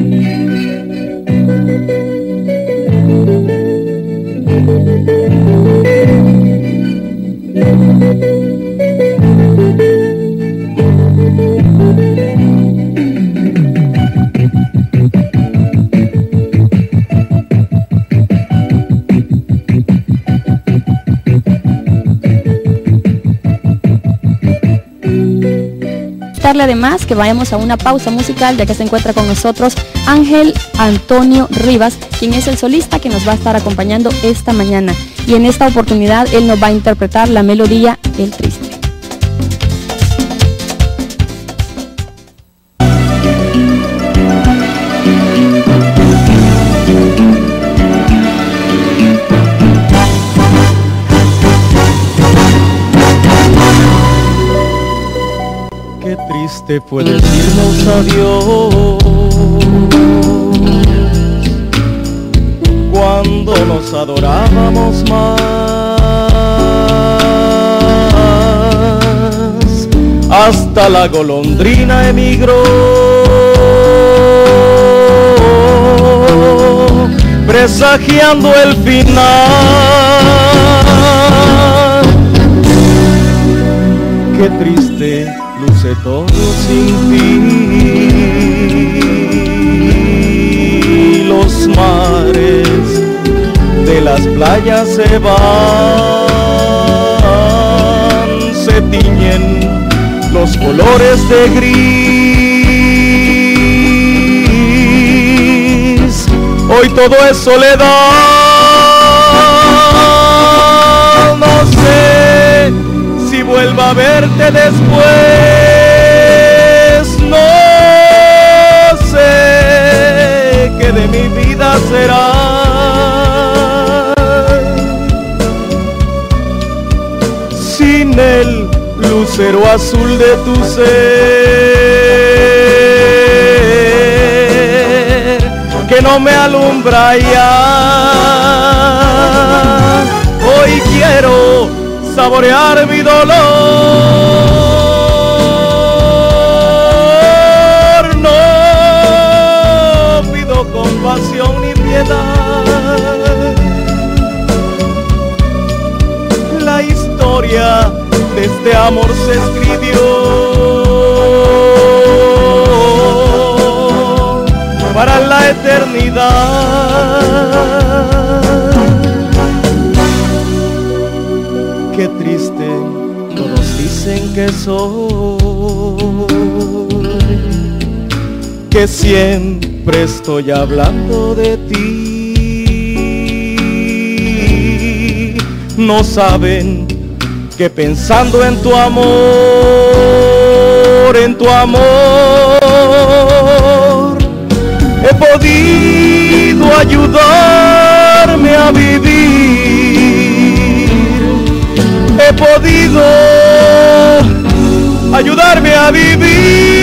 thank you. Además que vayamos a una pausa musical ya que se encuentra con nosotros Ángel Antonio Rivas, quien es el solista que nos va a estar acompañando esta mañana. Y en esta oportunidad él nos va a interpretar la melodía El Triste. Te fue decirnos adiós cuando nos adorábamos más. Hasta la golondrina emigró, presagiando el final. Qué triste luce todo sin fin. Los mares de las playas se van, se tiñen los colores de gris. Hoy todo es soledad, no sé si vuelva a verte después. Será. Sin el lucero azul de tu ser, que no me alumbra ya. Hoy quiero saborear mi dolor amor se escribió para la eternidad. Qué triste, todos dicen que soy, que siempre estoy hablando de ti. No saben que pensando en tu amor, en tu amor, he podido ayudarme a vivir. He podido ayudarme a vivir.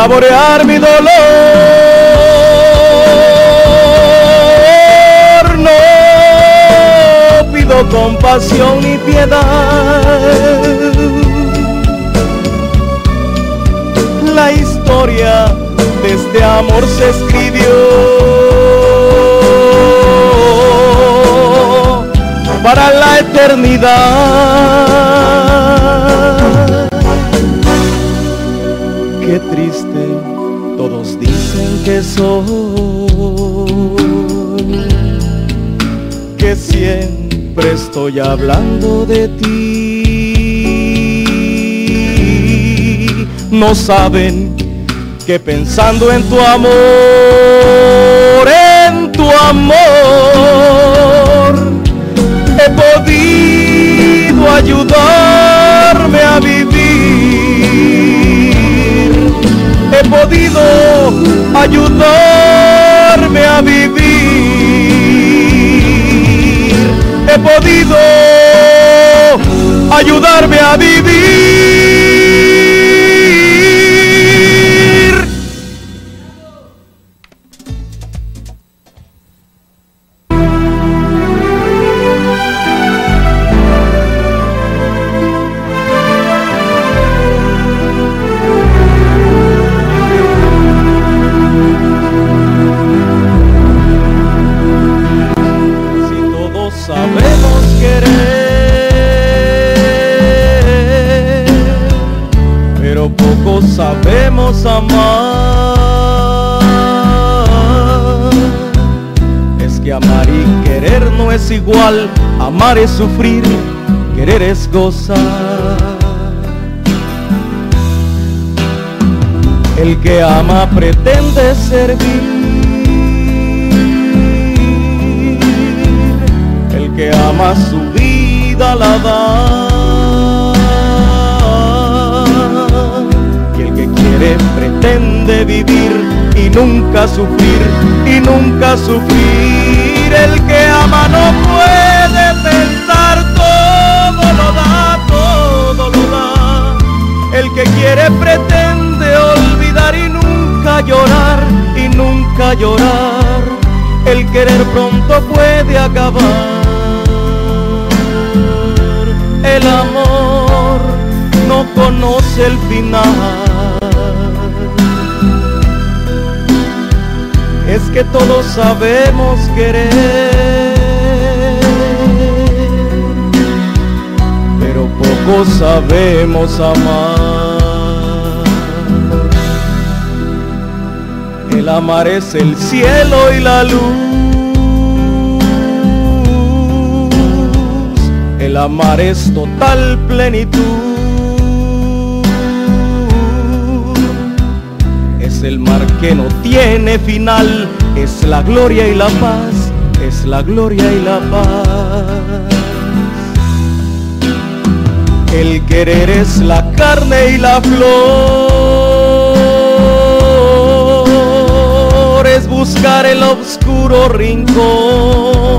Saborear mi dolor. No pido compasión ni piedad. La historia de este amor se escribió para la eternidad que siempre estoy hablando de ti. No saben que pensando en tu amor, en tu amor, he podido ayudarme a vivir he podido ayudar a vivir. He podido ayudarme a vivir. Igual, amar es sufrir, querer es gozar. El que ama pretende servir, el que ama su vida la da. Pretende vivir y nunca sufrir, y nunca sufrir el que ama no puede pensar, todo lo da, todo lo da. El que quiere pretende olvidar y nunca llorar, y nunca llorar. El querer pronto puede acabar. El amor no conoce el final. Todos sabemos querer, pero poco sabemos amar. El amar es el cielo y la luz, el amar es total plenitud. el mar que no tiene final, es la gloria y la paz, es la gloria y la paz. El querer es la carne y la flor, es buscar el oscuro rincón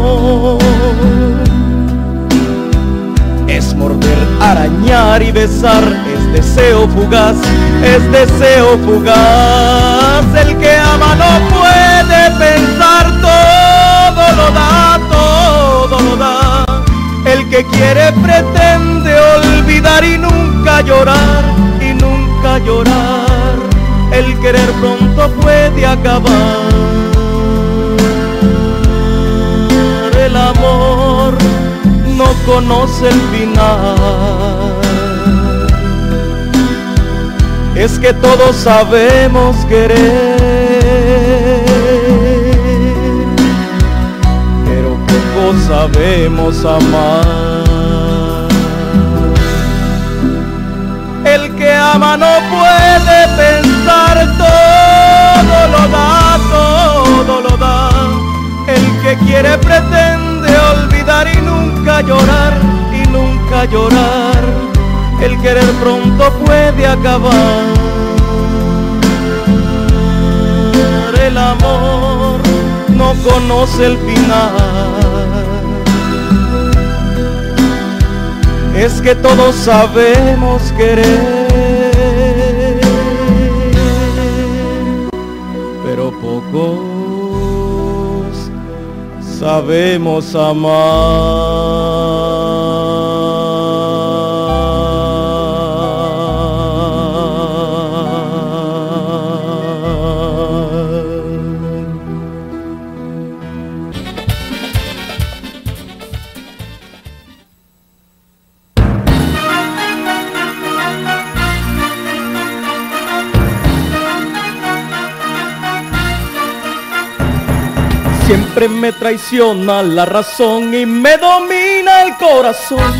es morder, arañar y besar, es deseo fugaz, es deseo fugaz. El que ama no puede pensar, todo lo da, todo lo da. El que quiere pretende olvidar y nunca llorar, y nunca llorar. El querer pronto puede acabar. El amor no conoce el final. Es que todos sabemos querer, pero poco sabemos amar. El que ama no puede pensar, todo lo da, todo lo da. El que quiere pretende olvidar y nunca llorar y nunca llorar. El querer pronto puede acabar. El amor no conoce el final. Es que todos sabemos querer, pero poco sabemos amar. Siempre me traiciona la razón y me domina el corazón.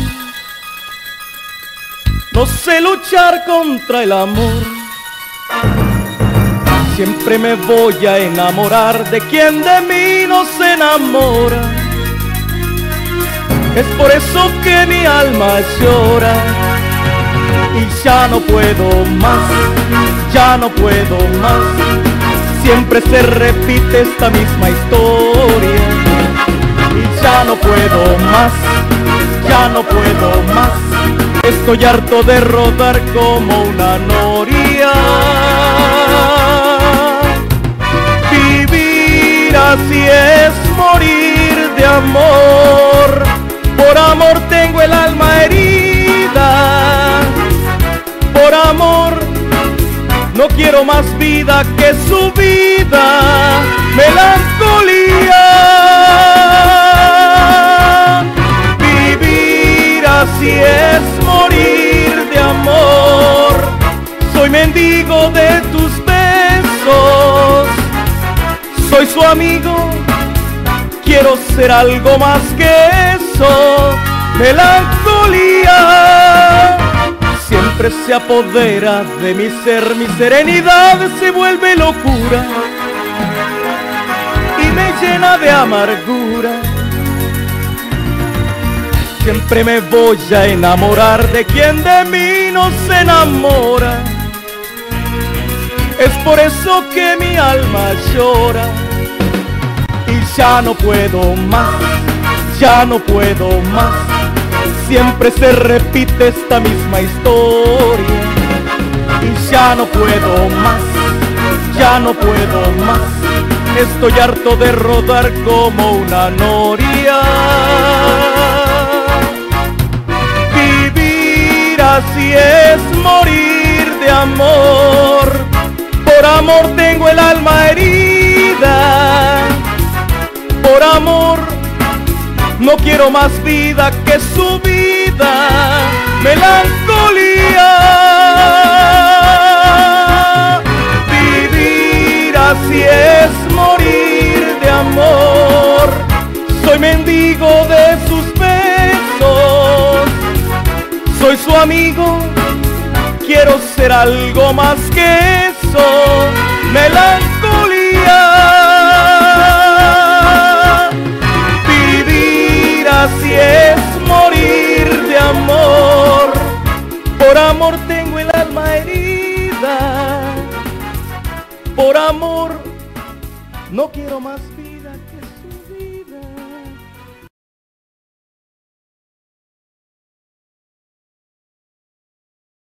No sé luchar contra el amor. Siempre me voy a enamorar de quien de mí no se enamora. Es por eso que mi alma llora y ya no puedo más, ya no puedo más Siempre se repite esta misma historia y ya no puedo más, ya no puedo más. Estoy harto de rodar como una noria. Vivir así es morir de amor. Por amor tengo quiero más vida que su vida. Melancolía. Vivir así es morir de amor. Soy mendigo de tus besos. Soy su amigo. Quiero ser algo más que eso. Melancolía siempre se apodera de mi ser, mi serenidad se vuelve locura y me llena de amargura. Siempre me voy a enamorar de quien de mí no se enamora. Es por eso que mi alma llora y ya no puedo más, ya no puedo más siempre se repite esta misma historia. Y ya no puedo más, ya no puedo más, estoy harto de rodar como una noria. Vivir así es morir de amor, por amor tengo el alma herida, por amor no quiero más vida que su vida, melancolía. Vivir así es morir de amor. Soy mendigo de sus besos. Soy su amigo. Quiero ser algo más que eso.